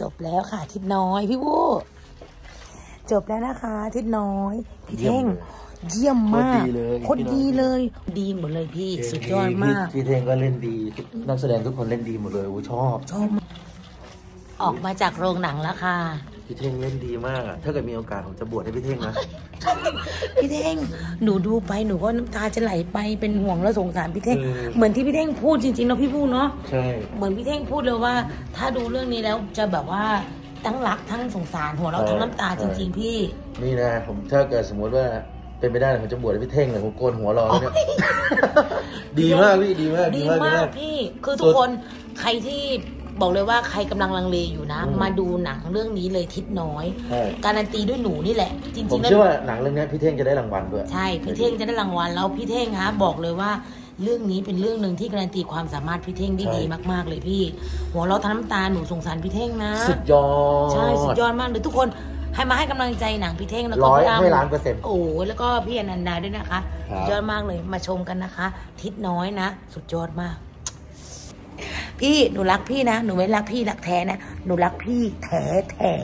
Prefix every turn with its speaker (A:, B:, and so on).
A: จบแล้วค่ะทิศน้อยพี่วู้จบแล้วนะคะทิศน้อยพี่เท่งเยี่ยมมาก
B: โคตรดีเลย
A: โคตรดีเลย ดีหมดเลยพี่สุดยอดมาก
B: พี่พี่เท่งก็เล่นดีนักแสดงทุกคนเล่นดีหมดเลยโอ้ชอบ
A: ชอบมากออกมาจากโรงหนังแล้วค่ะ
B: พี่เท่งเล่นดีมากอะถ้าเกิดมีโอกาสผมจะบวชให้พี่เท่งนะ
A: พี่เท่งหนูดูไปหนูก็น้ำตาจะไหลไปเป็นห่วงและสงสารพี่เท่ง
B: เออ
A: เหมือนที่พี่เท่งพูดจริงๆเนาะพี่พูดเนาะ
B: ใช่
A: เหมือนพี่เท่งพูดเลยว่า ถ้าดูเรื่องนี้แล้วจะแบบว่าทั้งรักทั้งสงสารหัวเราะทั้งน้ำตาจริง ๆ พี่
B: นี่นะ ผมถ้าเกิดสมมติว่าเป็นไปได้ผมจะบวชให้พี่เท่งเลยผมโกนหัวรอแล้วเนี่ย ดีมากพี่ดีมาก
A: ดี
B: ดีมากดี
A: มามา
B: กก
A: พี่ คือทุกคนใครที่ บอกเลยว่าใครกำลังลังเลอยู่นะ
B: อืม
A: มาดูหนังเรื่องนี้เลยทิศน้อย
B: ใช่
A: การันตีด้วยหนูนี่แหละ จริ
B: ผม
A: งๆแล้ว
B: เชื่อว่าหนังเรื่องนี้พี่เท่งจะได้รางวัลด้วย
A: ใช่พี่เท่งจะได้รางวัลแล้วพี่เท่งฮะบอกเลยว่า เรื่องนี้เป็นเรื่องหนึ่งที่การันตีความสามารถพี่เท่งได้ดีมากๆเลยพี่ หัวเราะทั้งน้ำตาหนูสงสารพี่เท่งนะ
B: สุดยอด
A: ใช่สุดยอดมากเลยทุกคนให้มาให้กำลังใจหนังพี่เท่งแล้วก็
B: ร้อย
A: พี่อ้ำ
B: ให้ล้านเปอร์เซ็นต์
A: โอ้ยแล้วก็พี่อนันดาด้วยนะคะ
B: ครับ
A: สุดยอดมากเลยมาชมกันนะคะ ทิศน้อยนะ สุดยอดมาก พี่หนูรักพี่นะ หนูไม่รักพี่รักแท้นะ หนูรักพี่แท้แท้